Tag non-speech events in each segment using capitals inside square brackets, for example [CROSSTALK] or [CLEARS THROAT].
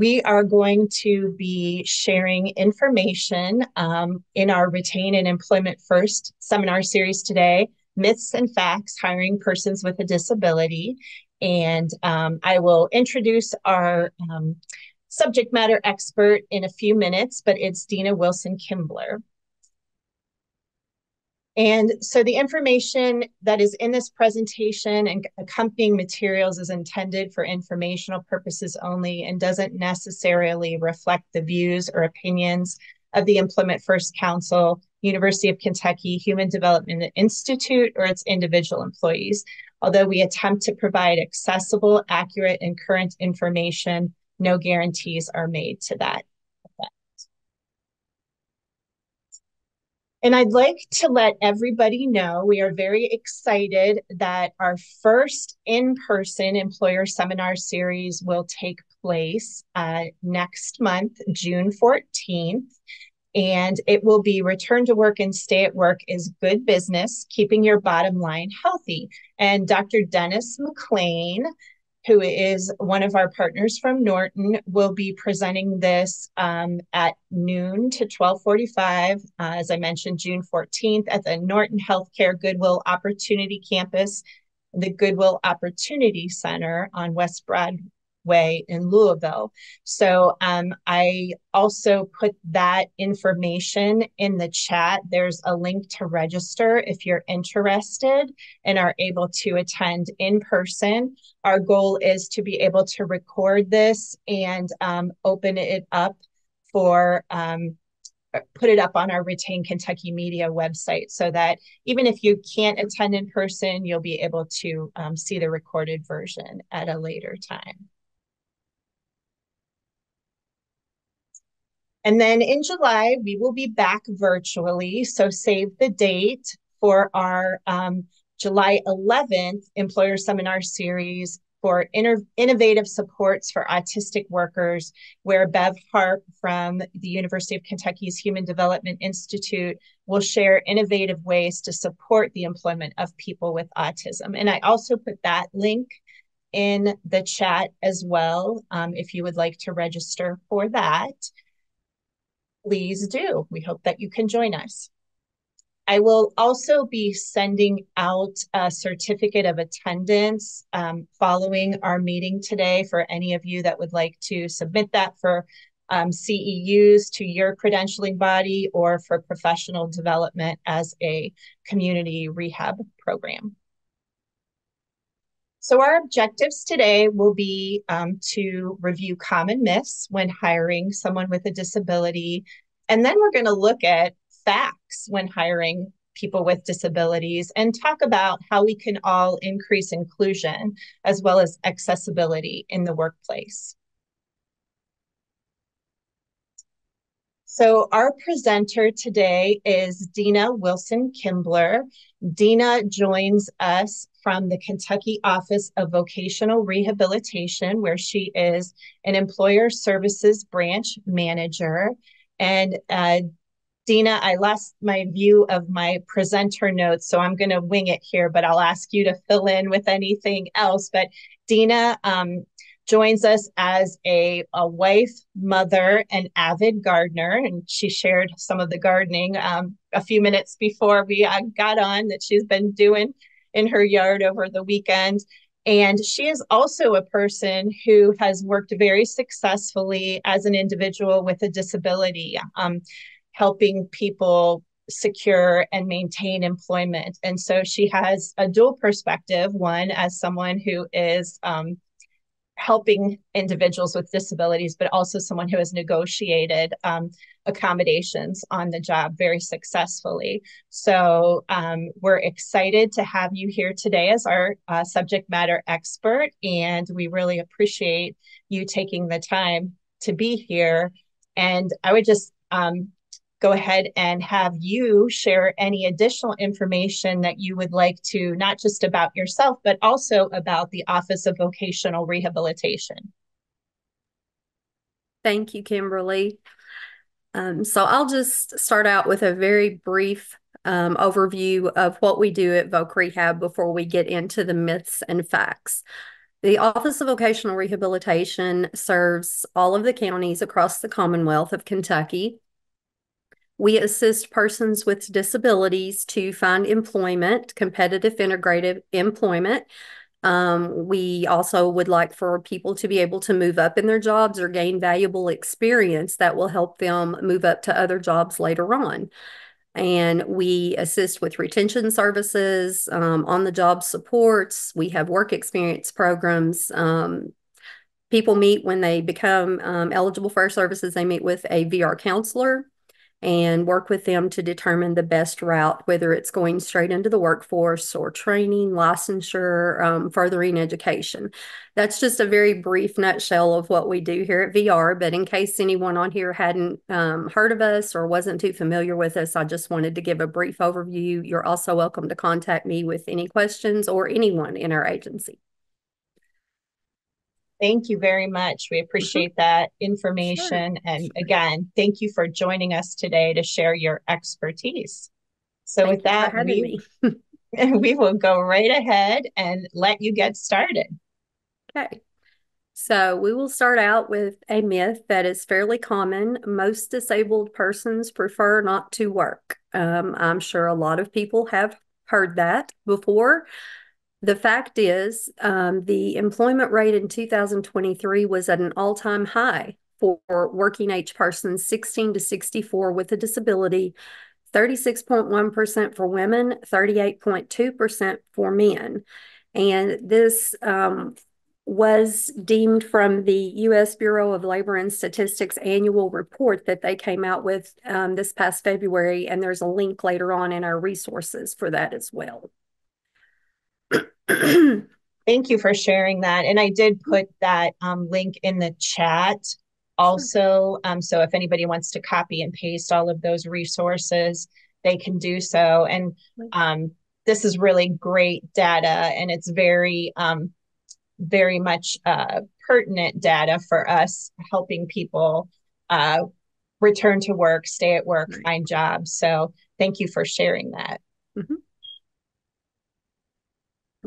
we are going to be sharing information um, in our Retain and Employment First seminar series today Myths and Facts Hiring Persons with a Disability. And um, I will introduce our um, subject matter expert in a few minutes, but it's Dina Wilson Kimbler. And so the information that is in this presentation and accompanying materials is intended for informational purposes only and doesn't necessarily reflect the views or opinions of the Employment First Council, University of Kentucky Human Development Institute, or its individual employees. Although we attempt to provide accessible, accurate, and current information, no guarantees are made to that. And I'd like to let everybody know we are very excited that our first in person employer seminar series will take place uh, next month, June 14th. And it will be return to work and stay at work is good business, keeping your bottom line healthy. And Dr. Dennis McLean who is one of our partners from Norton, will be presenting this um, at noon to 1245, uh, as I mentioned, June 14th at the Norton Healthcare Goodwill Opportunity Campus, the Goodwill Opportunity Center on West Broad way in Louisville. So um, I also put that information in the chat. There's a link to register if you're interested and are able to attend in person. Our goal is to be able to record this and um, open it up for um, put it up on our Retain Kentucky Media website so that even if you can't attend in person, you'll be able to um, see the recorded version at a later time. And then in July, we will be back virtually. So save the date for our um, July 11th Employer Seminar Series for inter- innovative supports for autistic workers, where Bev Harp from the University of Kentucky's Human Development Institute will share innovative ways to support the employment of people with autism. And I also put that link in the chat as well um, if you would like to register for that please do. We hope that you can join us. I will also be sending out a certificate of attendance um, following our meeting today for any of you that would like to submit that for um, CEUs to your credentialing body or for professional development as a community rehab program. So our objectives today will be um, to review common myths when hiring someone with a disability. And then we're going to look at facts when hiring people with disabilities and talk about how we can all increase inclusion as well as accessibility in the workplace. So our presenter today is Dina Wilson Kimbler. Dina joins us from the Kentucky Office of Vocational Rehabilitation, where she is an employer services branch manager. And uh, Dina, I lost my view of my presenter notes, so I'm going to wing it here, but I'll ask you to fill in with anything else. But Dina um, joins us as a, a wife, mother, and avid gardener. And she shared some of the gardening um, a few minutes before we uh, got on that she's been doing in her yard over the weekend. And she is also a person who has worked very successfully as an individual with a disability, um, helping people secure and maintain employment. And so she has a dual perspective one, as someone who is um, helping individuals with disabilities, but also someone who has negotiated um, accommodations on the job very successfully. So um, we're excited to have you here today as our uh, subject matter expert, and we really appreciate you taking the time to be here. And I would just um, go ahead and have you share any additional information that you would like to, not just about yourself, but also about the Office of Vocational Rehabilitation. Thank you, Kimberly. Um, so I'll just start out with a very brief um, overview of what we do at Voc Rehab before we get into the myths and facts. The Office of Vocational Rehabilitation serves all of the counties across the Commonwealth of Kentucky. We assist persons with disabilities to find employment, competitive integrated employment. Um, we also would like for people to be able to move up in their jobs or gain valuable experience that will help them move up to other jobs later on. And we assist with retention services, um, on the job supports. We have work experience programs. Um, people meet when they become um, eligible for our services, they meet with a VR counselor and work with them to determine the best route, whether it's going straight into the workforce or training, licensure, um, furthering education. That's just a very brief nutshell of what we do here at VR. But in case anyone on here hadn't um, heard of us or wasn't too familiar with us, I just wanted to give a brief overview. You're also welcome to contact me with any questions or anyone in our agency. Thank you very much. We appreciate that information. Sure. And again, thank you for joining us today to share your expertise. So thank with that, we, [LAUGHS] we will go right ahead and let you get started. Okay. So we will start out with a myth that is fairly common. Most disabled persons prefer not to work. Um, I'm sure a lot of people have heard that before. The fact is, um, the employment rate in 2023 was at an all time high for working age persons 16 to 64 with a disability, 36.1% for women, 38.2% for men. And this um, was deemed from the U.S. Bureau of Labor and Statistics annual report that they came out with um, this past February. And there's a link later on in our resources for that as well. Thank you for sharing that. And I did put that um, link in the chat also. Um, so if anybody wants to copy and paste all of those resources, they can do so. And um, this is really great data and it's very, um, very much uh, pertinent data for us helping people uh, return to work, stay at work, find jobs. So thank you for sharing that. Mm-hmm.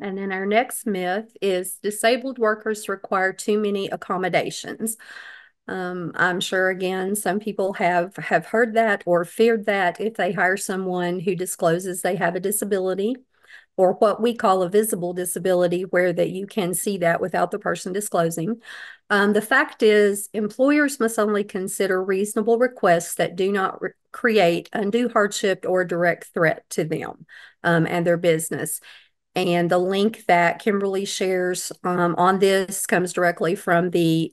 And then our next myth is disabled workers require too many accommodations. Um, I'm sure again, some people have have heard that or feared that if they hire someone who discloses they have a disability or what we call a visible disability, where that you can see that without the person disclosing. Um, the fact is, employers must only consider reasonable requests that do not create undue hardship or direct threat to them um, and their business. And the link that Kimberly shares um, on this comes directly from the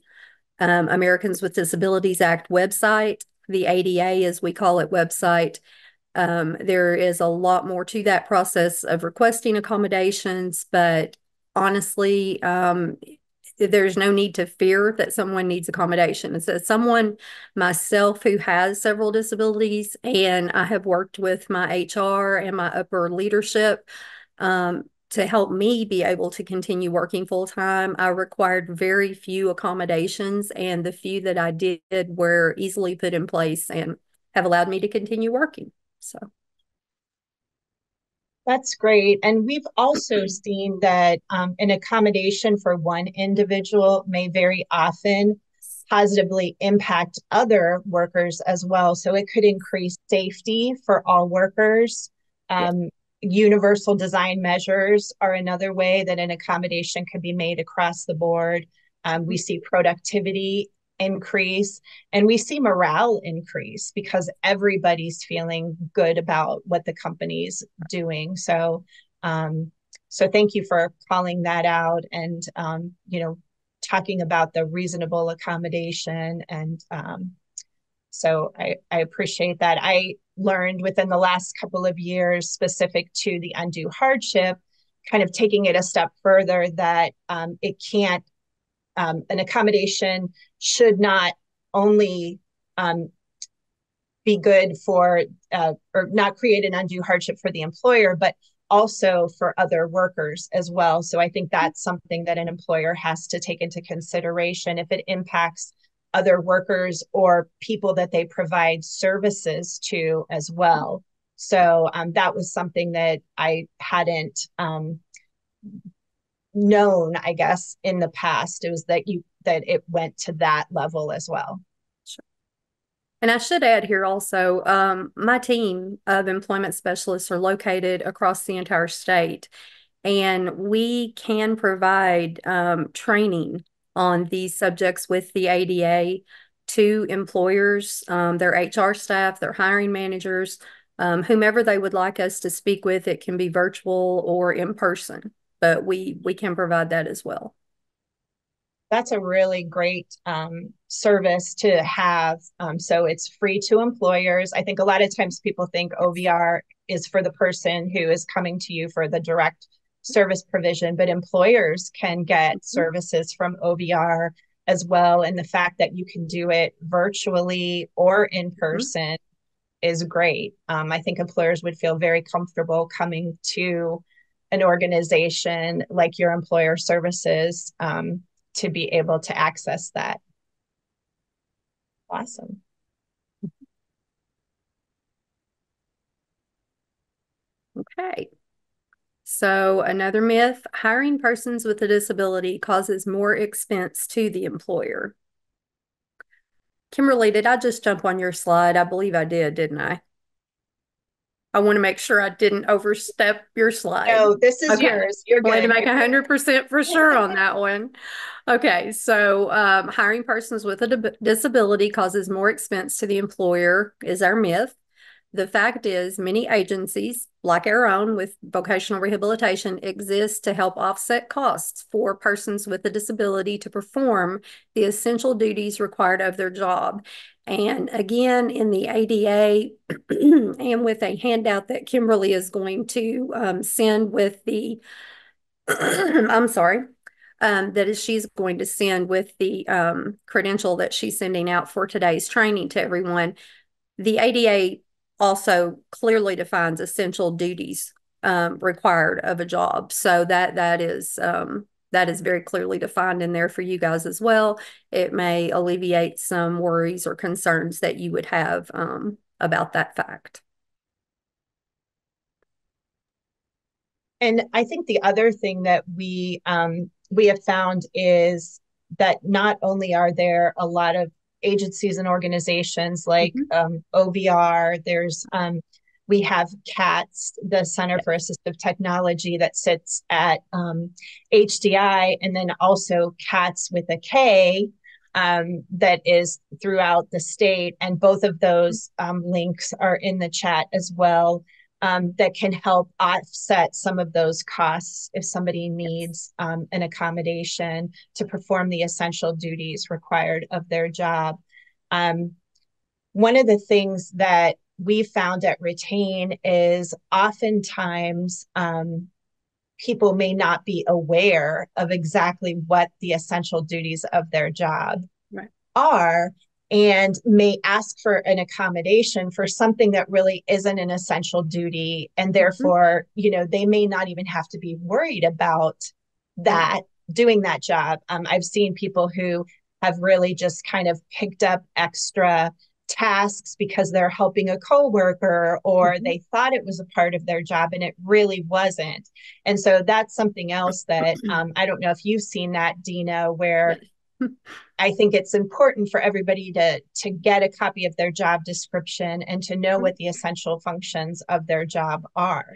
um, Americans with Disabilities Act website, the ADA, as we call it, website. Um, there is a lot more to that process of requesting accommodations, but honestly, um, there's no need to fear that someone needs accommodation. And so, someone myself who has several disabilities, and I have worked with my HR and my upper leadership um, to help me be able to continue working full time, I required very few accommodations, and the few that I did were easily put in place and have allowed me to continue working. So that's great. And we've also [CLEARS THROAT] seen that um, an accommodation for one individual may very often positively impact other workers as well. So it could increase safety for all workers. Um, universal design measures are another way that an accommodation can be made across the board. Um, we see productivity increase and we see morale increase because everybody's feeling good about what the company's doing. So, um, so thank you for calling that out and um, you know talking about the reasonable accommodation and um, so I, I appreciate that. I learned within the last couple of years, specific to the undue hardship, kind of taking it a step further, that um, it can't, um, an accommodation should not only um, be good for, uh, or not create an undue hardship for the employer, but also for other workers as well. So I think that's something that an employer has to take into consideration if it impacts other workers or people that they provide services to as well. So um, that was something that I hadn't um, known, I guess, in the past. It was that you that it went to that level as well. Sure. And I should add here also, um, my team of employment specialists are located across the entire state, and we can provide um, training on these subjects with the ADA to employers, um, their HR staff, their hiring managers, um, whomever they would like us to speak with. It can be virtual or in person, but we we can provide that as well. That's a really great um, service to have. Um, so it's free to employers. I think a lot of times people think OVR is for the person who is coming to you for the direct service provision, but employers can get mm-hmm. services from OVR as well. And the fact that you can do it virtually or in mm-hmm. person mm-hmm. is great. Um, I think employers would feel very comfortable coming to an organization like your employer services um, to be able to access that. Awesome. Okay. So, another myth hiring persons with a disability causes more expense to the employer. Kimberly, did I just jump on your slide? I believe I did, didn't I? I want to make sure I didn't overstep your slide. No, this is okay. yours. You're going to make 100% for sure on that one. Okay, so um, hiring persons with a disability causes more expense to the employer is our myth. The fact is, many agencies, like our own with vocational rehabilitation, exist to help offset costs for persons with a disability to perform the essential duties required of their job. And again, in the ADA [CLEARS THROAT] and with a handout that Kimberly is going to um, send with the, [CLEARS THROAT] I'm sorry, um, that is she's going to send with the um, credential that she's sending out for today's training to everyone. The ADA also clearly defines essential duties um, required of a job. So that that is um, that is very clearly defined in there for you guys as well. It may alleviate some worries or concerns that you would have um, about that fact. And I think the other thing that we um, we have found is that not only are there a lot of agencies and organizations like mm-hmm. um, OVR. There's um, we have CATS, the Center for Assistive Technology, that sits at um, HDI, and then also KATS with a K um, that is throughout the state. And both of those um, links are in the chat as well um, that can help offset some of those costs if somebody needs um, an accommodation to perform the essential duties required of their job. Um, one of the things that we found at Retain is oftentimes um, people may not be aware of exactly what the essential duties of their job right. are and may ask for an accommodation for something that really isn't an essential duty and mm-hmm. therefore mm-hmm. you know they may not even have to be worried about that doing that job um, i've seen people who have really just kind of picked up extra tasks because they're helping a coworker or mm-hmm. they thought it was a part of their job and it really wasn't and so that's something else that [CLEARS THROAT] um, i don't know if you've seen that dina where I think it's important for everybody to to get a copy of their job description and to know what the essential functions of their job are.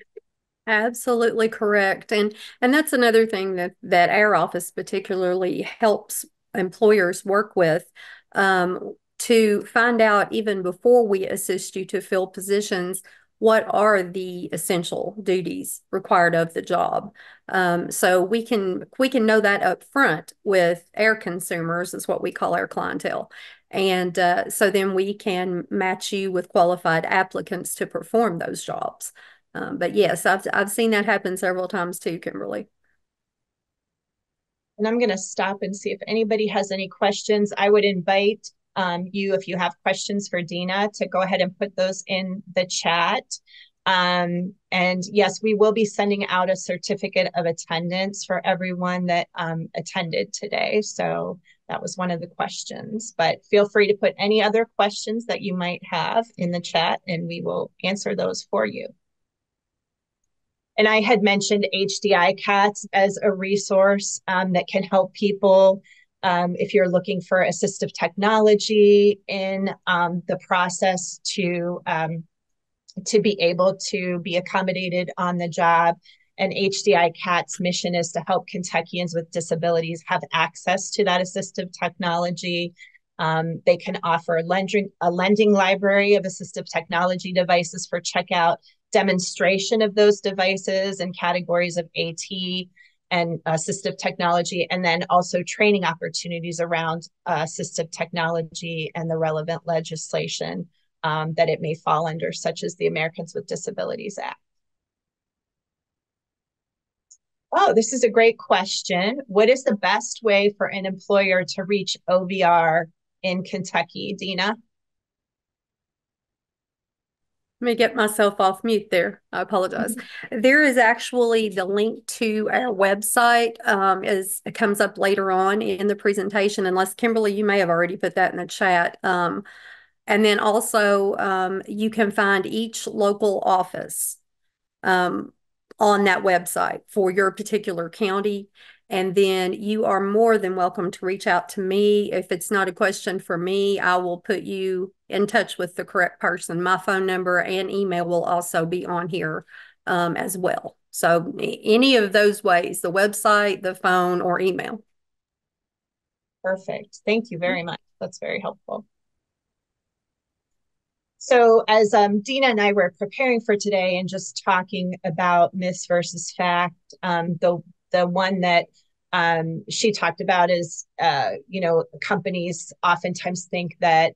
Absolutely correct. And and that's another thing that that our office particularly helps employers work with um, to find out even before we assist you to fill positions what are the essential duties required of the job? Um, so we can we can know that up front with air consumers is what we call our clientele. And uh, so then we can match you with qualified applicants to perform those jobs. Um, but yes I've, I've seen that happen several times too kimberly. And i'm going to stop and see if anybody has any questions. I would invite um, you, if you have questions for Dina, to go ahead and put those in the chat. Um, and yes, we will be sending out a certificate of attendance for everyone that um, attended today. So that was one of the questions. But feel free to put any other questions that you might have in the chat, and we will answer those for you. and I had mentioned HDI CATS as a resource um, that can help people um, if you're looking for assistive technology in um, the process to um, to be able to be accommodated on the job. And HDI CAT's mission is to help Kentuckians with disabilities have access to that assistive technology. Um, they can offer lending, a lending library of assistive technology devices for checkout, demonstration of those devices and categories of AT, and assistive technology, and then also training opportunities around uh, assistive technology and the relevant legislation um, that it may fall under, such as the Americans with Disabilities Act. Oh, this is a great question. What is the best way for an employer to reach OVR in Kentucky, Dina? Let me get myself off mute there. I apologize. Mm-hmm. [LAUGHS] There is actually the link to our website um, is it comes up later on in the presentation. Unless Kimberly, you may have already put that in the chat. Um, and then also um, you can find each local office um, on that website for your particular county. And then you are more than welcome to reach out to me. If it's not a question for me, I will put you in touch with the correct person. My phone number and email will also be on here um, as well. So any of those ways, the website, the phone, or email. Perfect. Thank you very much. That's very helpful. So as um, Dina and I were preparing for today and just talking about myth versus fact, um, the the one that um, she talked about is, uh, you know, companies oftentimes think that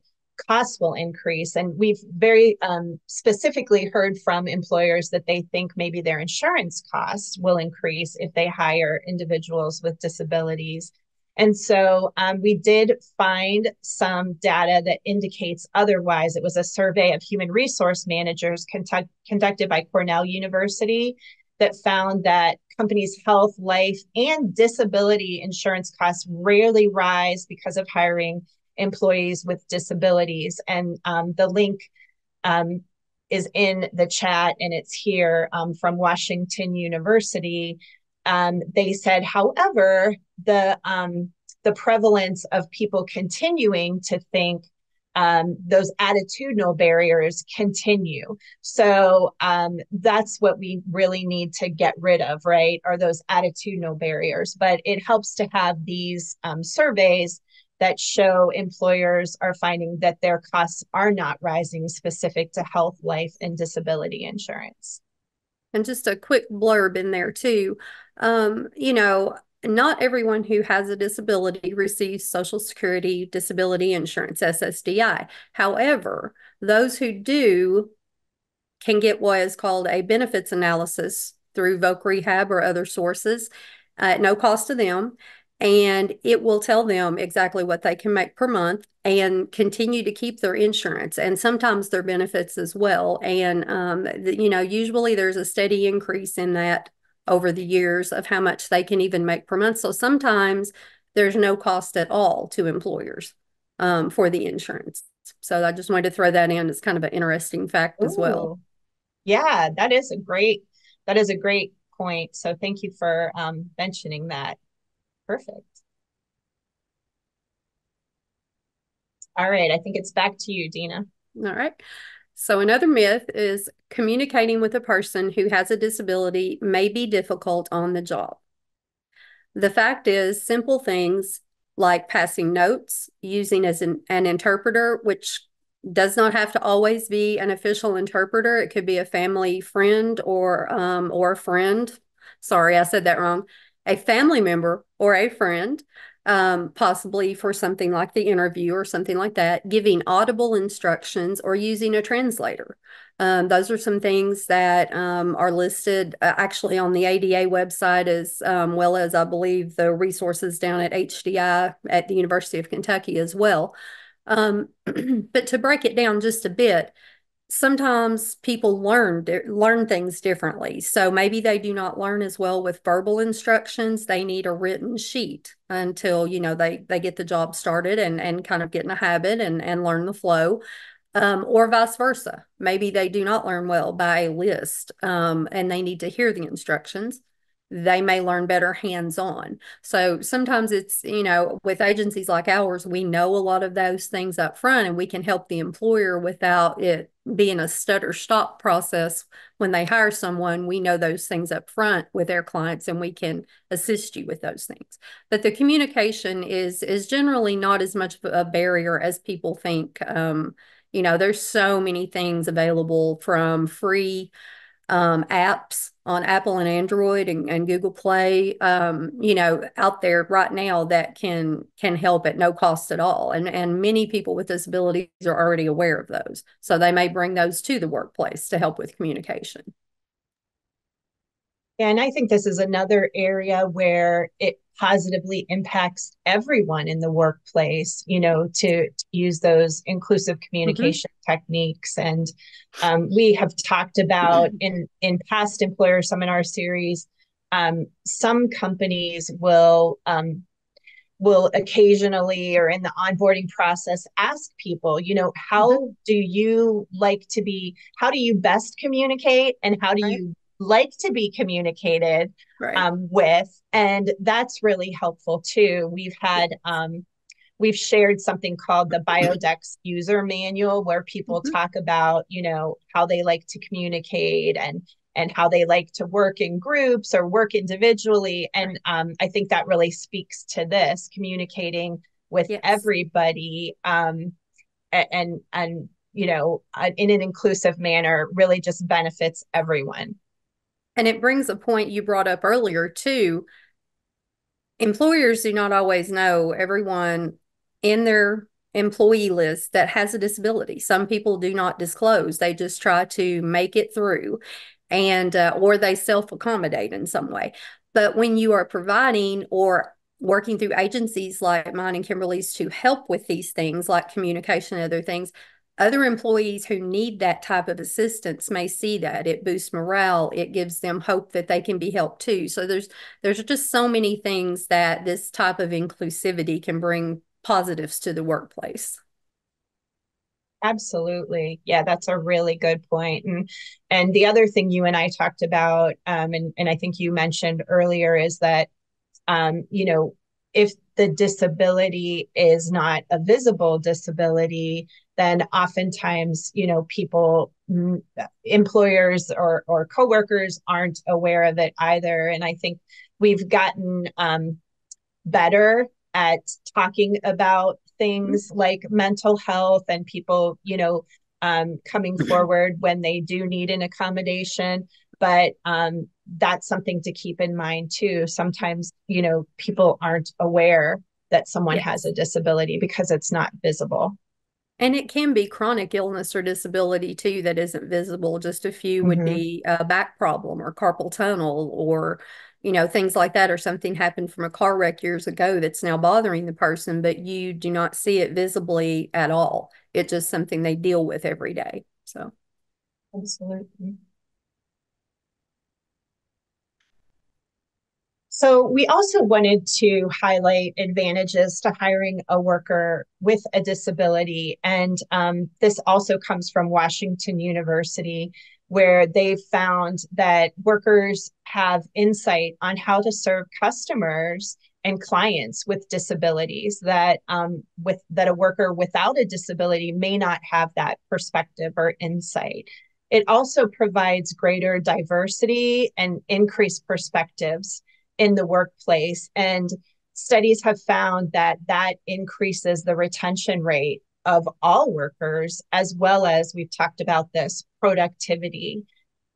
costs will increase. And we've very um, specifically heard from employers that they think maybe their insurance costs will increase if they hire individuals with disabilities. And so um, we did find some data that indicates otherwise. It was a survey of human resource managers conduct, conducted by Cornell University that found that companies' health, life, and disability insurance costs rarely rise because of hiring employees with disabilities. And um, the link um, is in the chat and it's here um, from Washington University. Um, they said, however, the um, the prevalence of people continuing to think um, those attitudinal barriers continue. So um, that's what we really need to get rid of, right? Are those attitudinal barriers. But it helps to have these um, surveys that show employers are finding that their costs are not rising specific to health, life, and disability insurance. And just a quick blurb in there, too. Um, you know, not everyone who has a disability receives Social Security disability insurance, SSDI. However, those who do can get what is called a benefits analysis through Voc Rehab or other sources at no cost to them and it will tell them exactly what they can make per month and continue to keep their insurance and sometimes their benefits as well. And, um, you know, usually there's a steady increase in that over the years of how much they can even make per month. So sometimes there's no cost at all to employers um, for the insurance. So I just wanted to throw that in as kind of an interesting fact Ooh. as well. Yeah, that is a great that is a great point. So thank you for um, mentioning that. Perfect. All right, I think it's back to you, Dina. All right. So another myth is communicating with a person who has a disability may be difficult on the job. The fact is simple things like passing notes, using as an, an interpreter, which does not have to always be an official interpreter. It could be a family friend or um, or a friend. Sorry, I said that wrong a family member or a friend, um, possibly for something like the interview or something like that, giving audible instructions or using a translator. Um, those are some things that um, are listed uh, actually on the ADA website, as um, well as I believe the resources down at HDI at the University of Kentucky as well. Um, [CLEARS THROAT] but to break it down just a bit, sometimes people learn learn things differently so maybe they do not learn as well with verbal instructions they need a written sheet until you know they they get the job started and and kind of get in a habit and and learn the flow Um, or vice versa. Maybe they do not learn well by a list um, and they need to hear the instructions they may learn better hands on. So sometimes it's, you know, with agencies like ours, we know a lot of those things up front and we can help the employer without it being a stutter stop process when they hire someone. We know those things up front with their clients and we can assist you with those things. But the communication is is generally not as much of a barrier as people think. Um, you know, there's so many things available from free um, apps on Apple and Android and, and Google Play, um, you know, out there right now that can can help at no cost at all. And and many people with disabilities are already aware of those, so they may bring those to the workplace to help with communication. Yeah, And I think this is another area where it positively impacts everyone in the workplace, you know, to, to use those inclusive mm-hmm. communication mm-hmm. techniques. And um, we have talked about in, in past employer seminar series, um, some companies will um, will occasionally or in the onboarding process ask people you know how mm-hmm. do you like to be how do you best communicate and how do right. you like to be communicated right. um, with and that's really helpful too we've had um, we've shared something called the biodex user manual where people mm-hmm. talk about you know how they like to communicate and and how they like to work in groups or work individually and um, i think that really speaks to this communicating with yes. everybody um, and and you know uh, in an inclusive manner really just benefits everyone and it brings a point you brought up earlier, too. Employers do not always know everyone in their employee list that has a disability. Some people do not disclose, they just try to make it through and uh, or they self accommodate in some way. But when you are providing or working through agencies like mine and Kimberly's to help with these things like communication and other things, other employees who need that type of assistance may see that. It boosts morale. It gives them hope that they can be helped too. So there's there's just so many things that this type of inclusivity can bring positives to the workplace. Absolutely. Yeah that's a really good point. and and the other thing you and i talked about um, and, and i think you mentioned earlier is that um, you know if the disability is not a visible disability then oftentimes you know people employers or or coworkers aren't aware of it either. And i think we've gotten um, better at talking about things like mental health and people you know um, coming forward when they do need an accommodation. But um, that's something to keep in mind too. Sometimes you know people aren't aware that someone yes. has a disability because it's not visible and it can be chronic illness or disability too that isn't visible. Just a few mm-hmm. would be a back problem or carpal tunnel or, you know, things like that, or something happened from a car wreck years ago that's now bothering the person, but you do not see it visibly at all. It's just something they deal with every day. So, absolutely. So, we also wanted to highlight advantages to hiring a worker with a disability. And um, this also comes from Washington University, where they've found that workers have insight on how to serve customers and clients with disabilities that um, with that a worker without a disability may not have that perspective or insight it also provides greater diversity and increased perspectives in the workplace. And studies have found that that increases the retention rate of all workers, as well as we've talked about this productivity.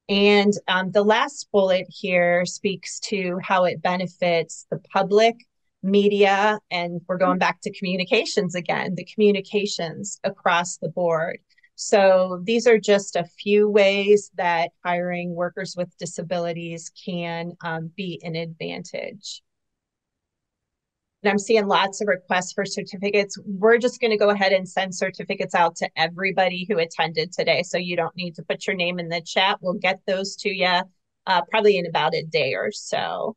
And um, the last bullet here speaks to how it benefits the public, media, and we're going back to communications again, the communications across the board. So these are just a few ways that hiring workers with disabilities can um, be an advantage. And I'm seeing lots of requests for certificates. We're just going to go ahead and send certificates out to everybody who attended today. So you don't need to put your name in the chat. We'll get those to you uh, probably in about a day or so.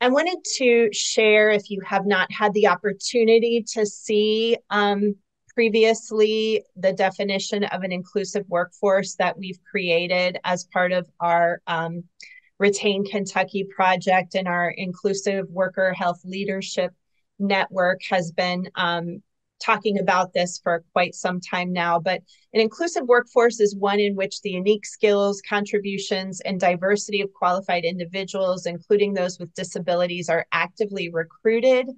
I wanted to share if you have not had the opportunity to see um, previously the definition of an inclusive workforce that we've created as part of our um, Retain Kentucky project and our inclusive worker health leadership network has been um, talking about this for quite some time now. But an inclusive workforce is one in which the unique skills, contributions, and diversity of qualified individuals, including those with disabilities, are actively recruited,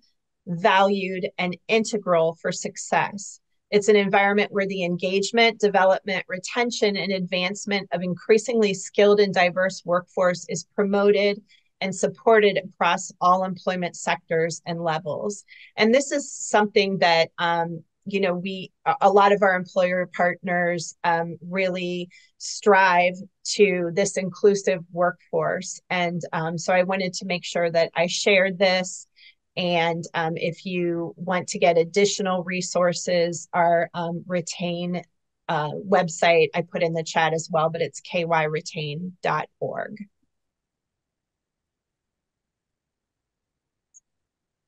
valued, and integral for success. It's an environment where the engagement, development, retention, and advancement of increasingly skilled and diverse workforce is promoted and supported across all employment sectors and levels. And this is something that um, you know we a lot of our employer partners um, really strive to this inclusive workforce and um, so i wanted to make sure that i shared this and um, if you want to get additional resources, our um, retain uh, website I put in the chat as well, but it's kyretain.org.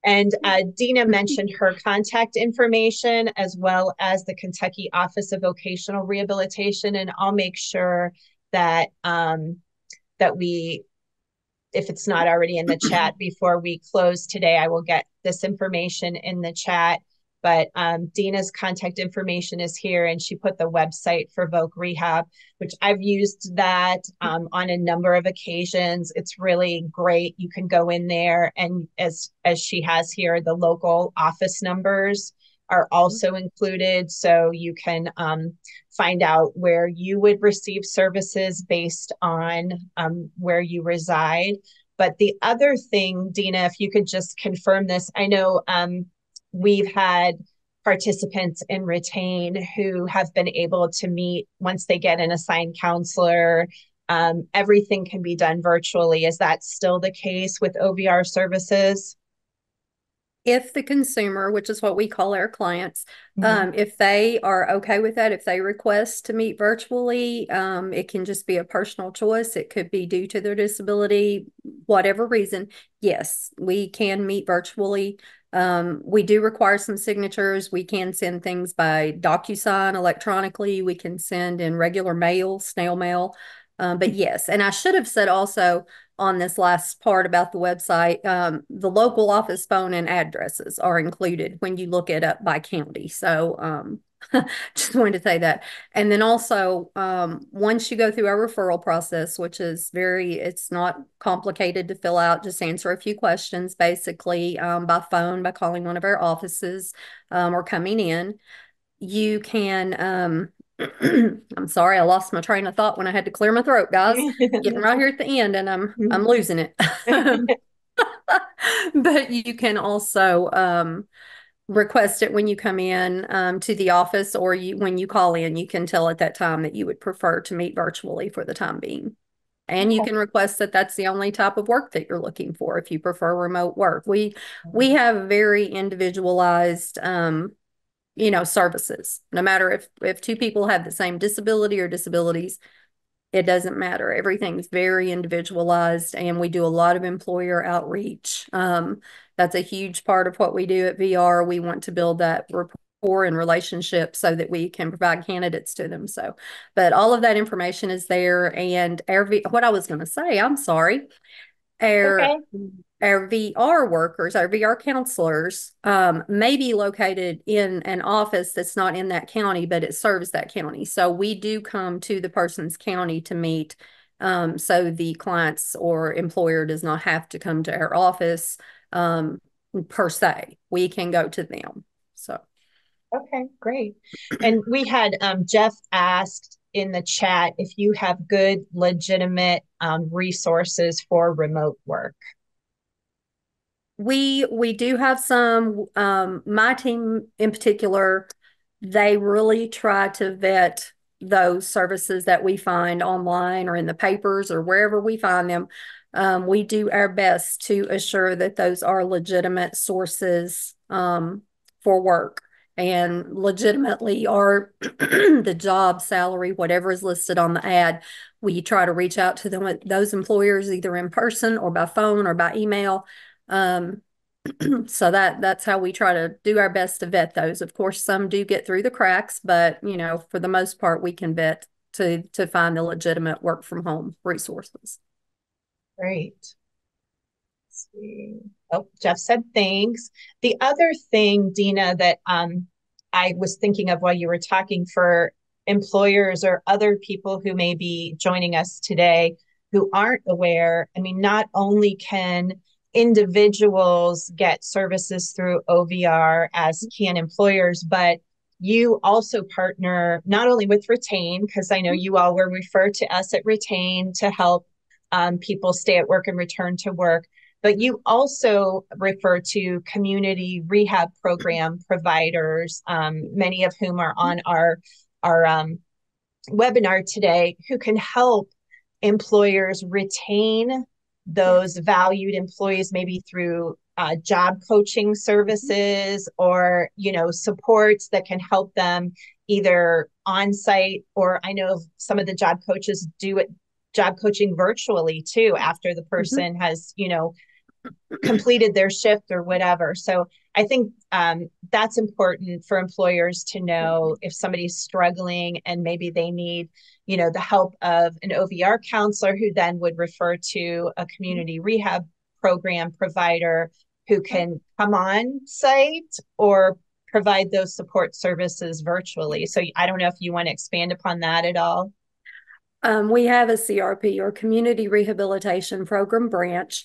And uh, Dina mentioned her contact information as well as the Kentucky Office of Vocational Rehabilitation, and I'll make sure that um, that we if it's not already in the [CLEARS THROAT] chat before we close today, I will get this information in the chat. But um, Dina's contact information is here, and she put the website for Voc Rehab, which I've used that um, on a number of occasions. It's really great. You can go in there, and as as she has here, the local office numbers are also included, so you can um, find out where you would receive services based on um, where you reside. But the other thing, Dina, if you could just confirm this, I know um, we've had participants in Retain who have been able to meet once they get an assigned counselor. Um, everything can be done virtually. Is that still the case with OVR services? If the consumer, which is what we call our clients, mm-hmm. um, if they are okay with that, if they request to meet virtually, um, it can just be a personal choice. It could be due to their disability, whatever reason. Yes, we can meet virtually. Um, we do require some signatures. We can send things by DocuSign electronically. We can send in regular mail, snail mail. Um, but yes, and I should have said also on this last part about the website, um, the local office phone and addresses are included when you look it up by county. So um, [LAUGHS] just wanted to say that. And then also, um, once you go through our referral process, which is very, it's not complicated to fill out, just answer a few questions basically um, by phone, by calling one of our offices um, or coming in. You can um, [CLEARS THROAT] I'm sorry, I lost my train of thought when I had to clear my throat, guys. [LAUGHS] Getting right here at the end, and I'm I'm mm-hmm. losing it. [LAUGHS] [LAUGHS] but you can also um, request it when you come in um, to the office, or you when you call in, you can tell at that time that you would prefer to meet virtually for the time being. And you can request that that's the only type of work that you're looking for if you prefer remote work. We we mm-hmm. have very individualized um, you know services. No matter if if two people have the same disability or disabilities it doesn't matter. Everything's very individualized and we do a lot of employer outreach. Um, that's a huge part of what we do at vr we want to build that rapport and relationship so that we can provide candidates to them. So but all of that information is there and every what i was going to say i'm sorry our okay our VR workers, our VR counselors, um, may be located in an office that's not in that county, but it serves that county. So we do come to the person's county to meet. Um, so the clients or employer does not have to come to our office um, per se. We can go to them. So. Okay, great. And we had um, Jeff asked in the chat if you have good, legitimate um, resources for remote work we we do have some um my team in particular they really try to vet those services that we find online or in the papers or wherever we find them. Um, we do our best to assure that those are legitimate sources um, for work and legitimately are [CLEARS THROAT] the job salary whatever is listed on the ad. We try to reach out to them those employers either in person or by phone or by email um, [CLEARS THROAT] so that that's how we try to do our best to vet those. Of course, some do get through the cracks, but you know, for the most part, we can vet to to find the legitimate work from home resources. Great. Oh, Jeff said thanks. The other thing, Dina, that um, I was thinking of while you were talking for employers or other people who may be joining us today who aren't aware, I mean, not only can individuals get services through OVR as can employers, but you also partner not only with Retain, because I know you all were referred to us at Retain to help um, people stay at work and return to work, but you also refer to community rehab program providers, um, many of whom are on our our um, webinar today, who can help employers retain those valued employees, maybe through uh, job coaching services or you know supports that can help them either on site or I know some of the job coaches do it job coaching virtually too after the mm-hmm. person mm-hmm. has you know completed their shift or whatever. So I think um, that's important for employers to know if somebody's struggling and maybe they need, you know, the help of an OVR counselor who then would refer to a community rehab program provider who can come on site or provide those support services virtually. So I don't know if you want to expand upon that at all. Um, we have a CRP or Community Rehabilitation Program branch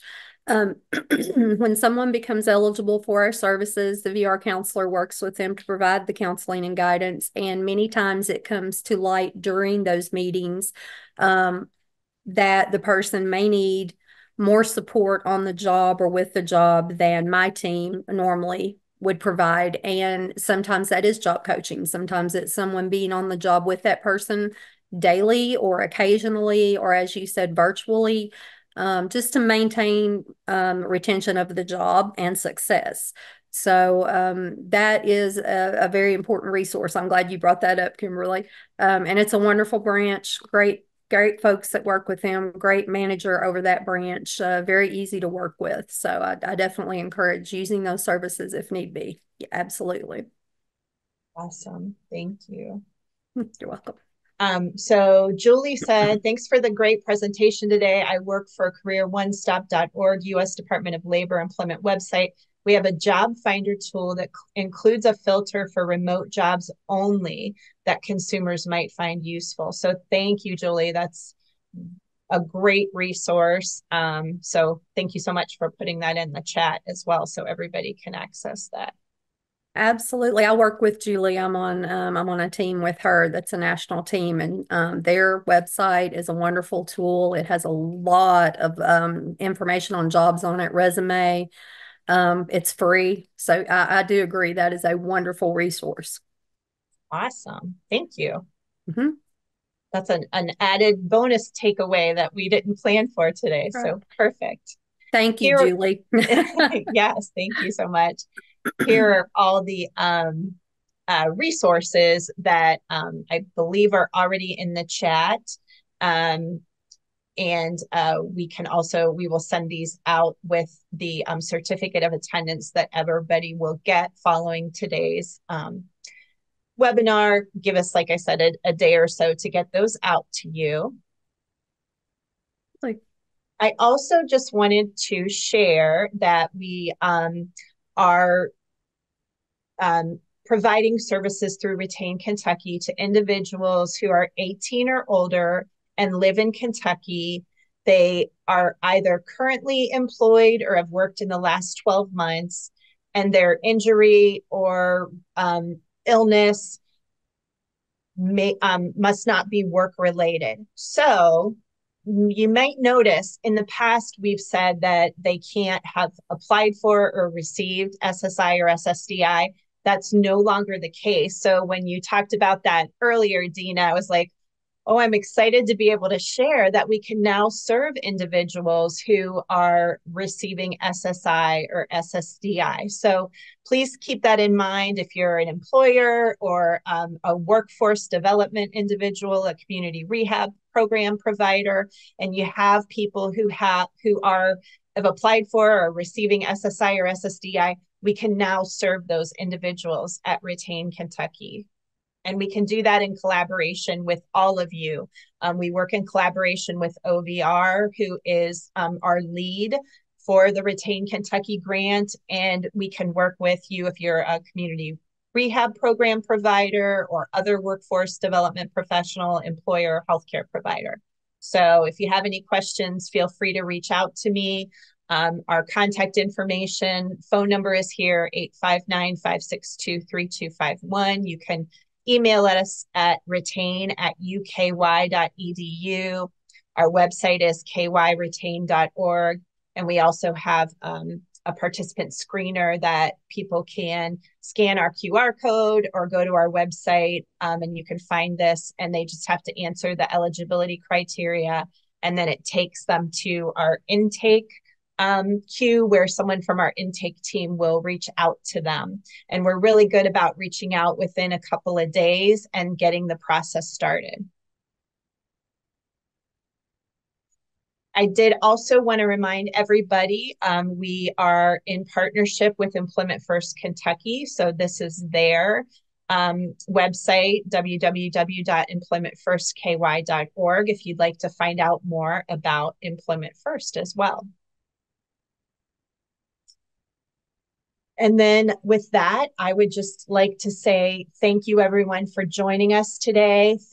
um, [CLEARS THROAT] when someone becomes eligible for our services, the VR counselor works with them to provide the counseling and guidance. And many times it comes to light during those meetings um, that the person may need more support on the job or with the job than my team normally would provide. And sometimes that is job coaching. Sometimes it's someone being on the job with that person daily or occasionally, or as you said, virtually um, just to maintain um, retention of the job and success. So um, that is a, a, very important resource. I'm glad you brought that up, Kimberly. Um, and it's a wonderful branch. Great, great folks that work with them. Great manager over that branch. Uh, very easy to work with. So I, I, definitely encourage using those services if need be. Yeah, absolutely. Awesome. Thank you. [LAUGHS] You're welcome. Um, so Julie said, thanks for the great presentation today. I work for careeronestop.org, U.S. Department of Labor employment website. We have a job finder tool that includes a filter for remote jobs only that consumers might find useful. So thank you, Julie. That's a great resource. Um, so thank you so much for putting that in the chat as well so everybody can access that. Absolutely. I work with Julie. I'm on um, I'm on a team with her that's a national team and um, their website is a wonderful tool. It has a lot of um, information on jobs on it, resume. Um, it's free. So I, I, do agree that is a wonderful resource. Awesome. Thank you. Mm-hmm. That's an, an added bonus takeaway that we didn't plan for today. Right. So perfect. Thank you, Here, Julie. [LAUGHS] [LAUGHS] yes, thank you so much here are all the um, uh, resources that um, I believe are already in the chat. Um, and uh, we can also, we will send these out with the um, certificate of attendance that everybody will get following today's um, webinar. Give us, like I said, a, a day or so to get those out to you. Like, I also just wanted to share that we um, are um, providing services through Retain Kentucky to individuals who are 18 or older and live in Kentucky. They are either currently employed or have worked in the last 12 months, and their injury or um, illness may, um, must not be work related. So you might notice in the past we've said that they can't have applied for or received SSI or SSDI that's no longer the case. So when you talked about that earlier, Dina, I was like, oh, I'm excited to be able to share that we can now serve individuals who are receiving SSI or SSDI. So please keep that in mind if you're an employer or um, a workforce development individual, a community rehab program provider, and you have people who have who are have applied for or receiving SSI or SSDI, we can now serve those individuals at Retain Kentucky. And we can do that in collaboration with all of you. Um, we work in collaboration with OVR, who is um, our lead for the Retain Kentucky grant. And we can work with you if you're a community rehab program provider or other workforce development professional, employer, healthcare provider. So if you have any questions, feel free to reach out to me. Um, our contact information, phone number is here, 859-562-3251. You can email us at retain at uky.edu. Our website is kyretain.org. And we also have um, a participant screener that people can scan our QR code or go to our website um, and you can find this and they just have to answer the eligibility criteria and then it takes them to our intake um, queue where someone from our intake team will reach out to them. And we're really good about reaching out within a couple of days and getting the process started. I did also want to remind everybody um, we are in partnership with Employment First Kentucky. So this is their um, website, www.employmentfirstky.org, if you'd like to find out more about Employment First as well. And then with that, I would just like to say thank you everyone for joining us today.